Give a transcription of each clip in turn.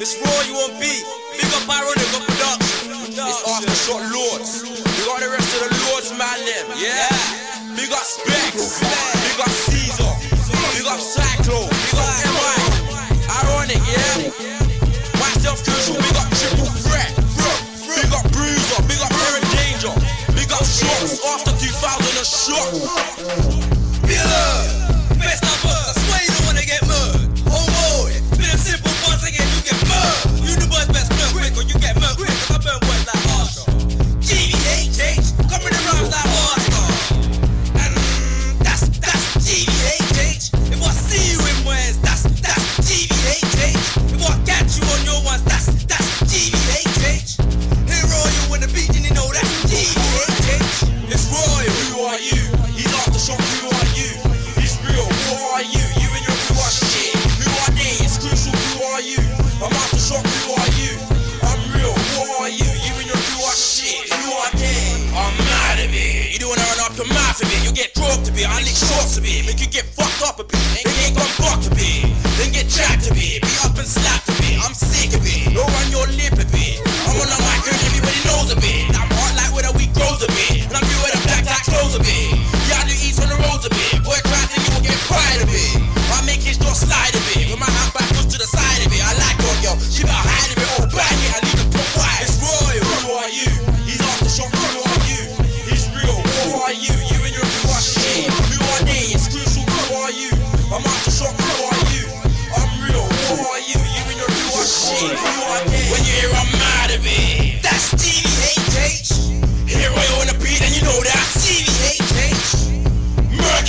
It's raw you won't beat. Big up ironic up production. It's after shot lords. You got the rest of the lords, man, them. Yeah. Big up Specs. Big up Caesar. Big up Cyclo. Big up MI. Ironic, yeah. Myself Krucial. Big up Triple Threat. Big up Bruiser. Big up Aaron Danger. Big up Shots. After 2000 a shot. I lick shorts a bit, make you get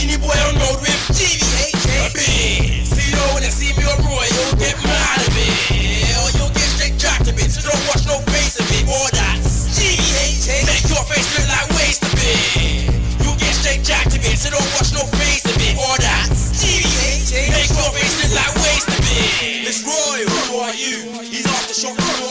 Any boy on road with GVHA. See you when they see me on Roy, you'll get mad at me. Or you'll get straight jacked a bit, so don't watch no face of it. Or that GVHA. Make your face look like waste of bit. You'll get straight jacked a bit, so don't watch no face of it. Or that GVHA. Make your face look like waste of bit. It's Roy, who are you? He's after shock, who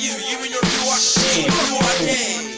you, you and your new shit, you are dead.